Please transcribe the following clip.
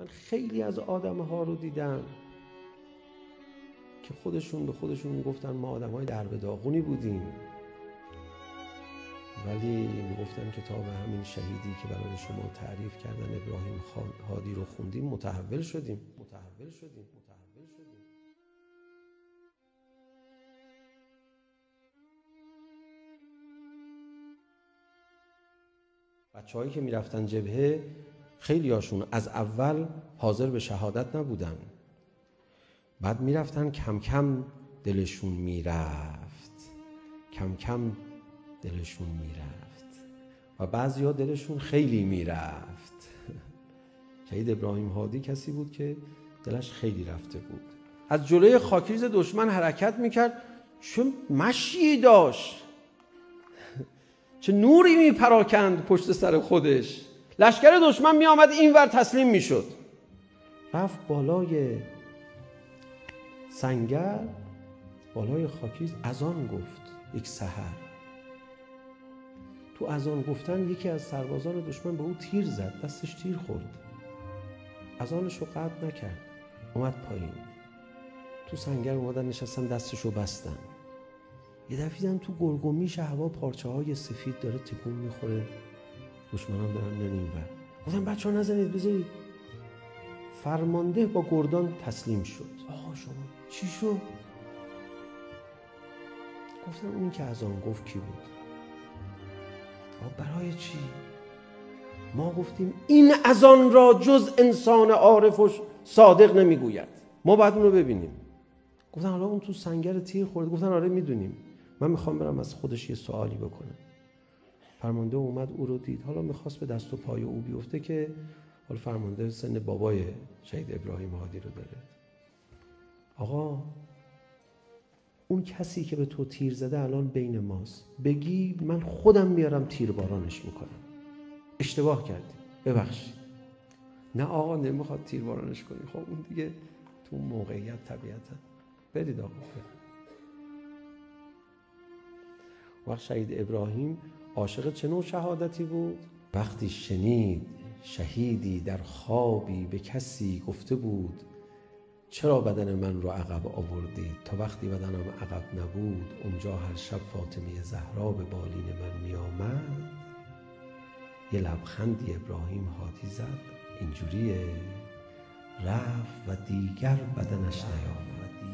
من خیلی از آدم ها رو دیدم که خودشون به خودشون گفتن ما آدم های درب داغونی بودیم. ولی می‌گفتن کتاب همین شهیدی که برای شما تعریف کردن ابراهیم هادی رو خوندیم متحول شدیم. متحول شدیم. متحول شدیم. بچه هایی که می‌رفتن جبهه خیلی هاشون از اول حاضر به شهادت نبودن. بعد می‌رفتن کم کم دلشون می‌رفت. کم کم دلشون می‌رفت. و بعضی ها دلشون خیلی می‌رفت. شهید ابراهیم هادی کسی بود که دلش خیلی رفته بود. از جلوی خاکریز دشمن حرکت می‌کرد. چون مشی داشت. چه نوری میپراکند پشت سر خودش. لشکر دشمن میآمد این ور تسلیم می‌شد. رفت بالای سنگر بالای خاکیز. از آن گفت یک سحر. تو از آن گفتن یکی از سربازان دشمن به او تیر زد دستش تیر خورد. از آنش رو قطع نکرد اومد پایین. تو سنگر اومدن نشستن دستش رو بستن. یه دفعه تو گرگومیش هوا پارچه های سفید داره تکون می‌خوره. دشمنان دارن میان این بر گفتن بچه ها نزنید بذارید. فرمانده با گردان تسلیم شد. آقا شما چی شد؟ گفتن اونی که از آن گفت کی بود؟ برای چی؟ ما گفتیم این از آن را جز انسان عارف و صادق نمی‌گوید. ما بعد اون رو ببینیم. گفتن حالا اون تو سنگر تیر خورد. گفتن آره می‌دونیم. من می‌خوام برم از خودش یه سوالی بکنم. فرمانده اومد او رو دید. حالا می‌خواست به دست و پای او بیفته که حالا فرمانده سن بابای شهید ابراهیم هادی رو داره. آقا اون کسی که به تو تیر زده الان بین ماست. بگی من خودم میارم تیر بارانش می‌کنم. اشتباه کردی. ببخشید. نه آقا نمی‌خواد تیر بارانش کنی. خب اون دیگه تو موقعیت طبیعتا. برید آقا. وقت شهید ابراهیم عاشق چه نوع شهادتی بود. وقتی شنید شهیدی در خوابی به کسی گفته بود چرا بدن من رو عقب آوردید تا وقتی بدنم عقب نبود اونجا هر شب فاطمه زهرا به بالین من می آمد یه لبخندی ابراهیم هادی زد. اینجوریه. رفت و دیگر بدنش نیامد.